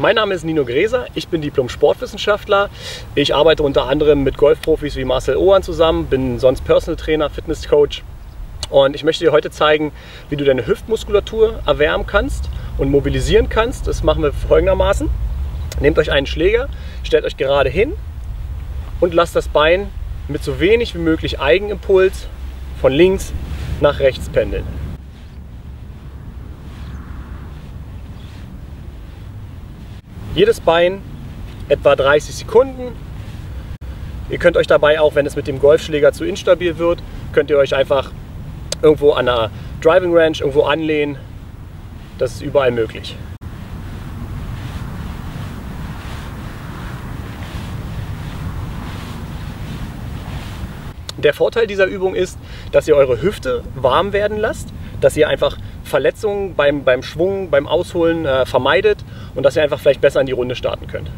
Mein Name ist Nino Gräser, ich bin Diplom-Sportwissenschaftler. Ich arbeite unter anderem mit Golfprofis wie Marcel Ohan zusammen, bin sonst Personal Trainer, Fitness Coach und ich möchte dir heute zeigen, wie du deine Hüftmuskulatur erwärmen kannst und mobilisieren kannst. Das machen wir folgendermaßen. Nehmt euch einen Schläger, stellt euch gerade hin und lasst das Bein mit so wenig wie möglich Eigenimpuls von links nach rechts pendeln. Jedes Bein etwa 30 Sekunden. Ihr könnt euch dabei auch, wenn es mit dem Golfschläger zu instabil wird, könnt ihr euch einfach irgendwo an einer Driving Range irgendwo anlehnen. Das ist überall möglich. Der Vorteil dieser Übung ist, dass ihr eure Hüfte warm werden lasst, dass ihr einfach Verletzungen beim, beim Schwung, beim Ausholen äh, vermeidet und dass ihr einfach vielleicht besser in die Runde starten könnt.